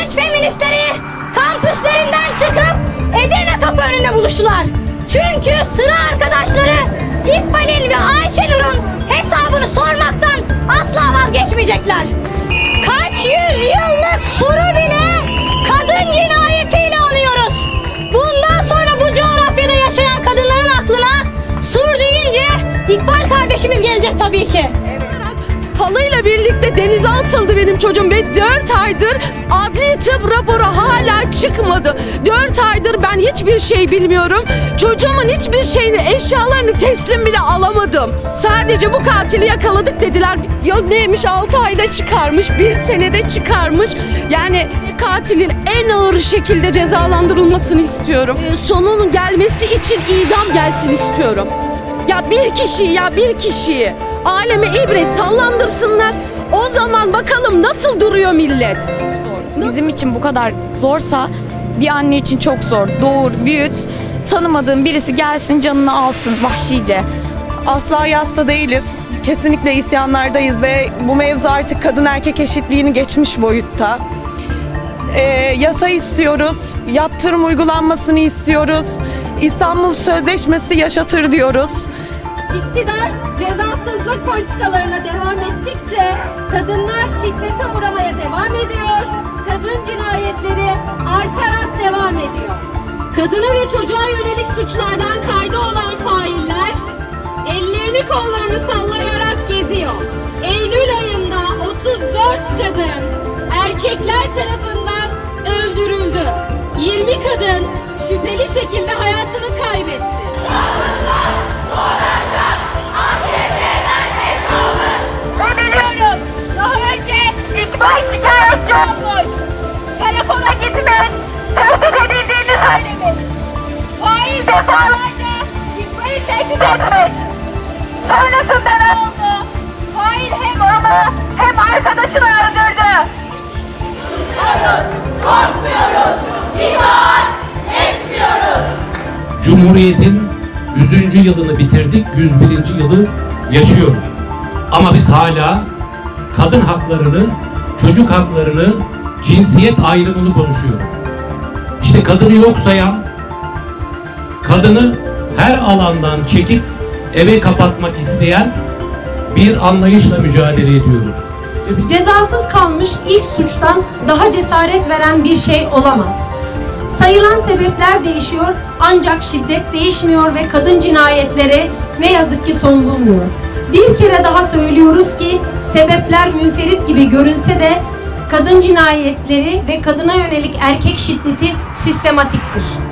genç feministleri kampüslerinden çıkıp Edirne kapı önünde buluştular. Çünkü sıra arkadaşları İkbal'in ve Ayşenur'un hesabını sormaktan asla vazgeçmeyecekler. Kaç yüz yıllık soru bile kadın cinayetiyle anıyoruz. Bundan sonra bu coğrafyada yaşayan kadınların aklına sur deyince İkbal kardeşimiz gelecek tabii ki. Evet. Halıyla birlikte denize atıldı benim çocuğum ve 4 aydır adli tıp raporu hala çıkmadı. 4 aydır ben hiçbir şey bilmiyorum. Çocuğumun hiçbir şeyini, eşyalarını teslim bile alamadım. Sadece bu katili yakaladık dediler. Yok neymiş 6 ayda çıkarmış, 1 senede çıkarmış. Yani katilin en ağır şekilde cezalandırılmasını istiyorum. Ee, Sonunun gelmesi için idam gelsin istiyorum. Ya bir kişi ya bir kişiyi aleme ibret sallandırsınlar. O zaman bakalım nasıl duruyor millet. Bizim için bu kadar zorsa bir anne için çok zor. Doğur, büyüt, tanımadığın birisi gelsin canını alsın vahşice. Asla yasta değiliz. Kesinlikle isyanlardayız ve bu mevzu artık kadın erkek eşitliğini geçmiş boyutta. Ee, yasa istiyoruz, yaptırım uygulanmasını istiyoruz. İstanbul Sözleşmesi yaşatır diyoruz. İktidar cezasızlık politikalarına devam ettikçe kadınlar şiddete uğramaya devam ediyor. Kadın cinayetleri artarak devam ediyor. Kadına ve çocuğa yönelik suçlardan kayda olan failler ellerini kollarını sallayarak geziyor. Eylül ayında 34 kadın erkekler tarafından öldürüldü. 20 kadın şüpheli şekilde hayatını kaybetti. Söylemiş. Fail defalarca İkbal'i tehdit etmiş. Sonrasında ne oldu? Fail hem onu hem arkadaşını öldürdü. Cumhuriyet'in 100. yılını bitirdik, 101. yılı yaşıyoruz. Ama biz hala kadın haklarını, çocuk haklarını, cinsiyet ayrımını konuşuyoruz. İşte kadını yok sayan, kadını her alandan çekip eve kapatmak isteyen bir anlayışla mücadele ediyoruz. Cezasız kalmış ilk suçtan daha cesaret veren bir şey olamaz. Sayılan sebepler değişiyor ancak şiddet değişmiyor ve kadın cinayetleri ne yazık ki son bulmuyor. Bir kere daha söylüyoruz ki sebepler münferit gibi görünse de kadın cinayetleri ve kadına yönelik erkek şiddeti sistematiktir.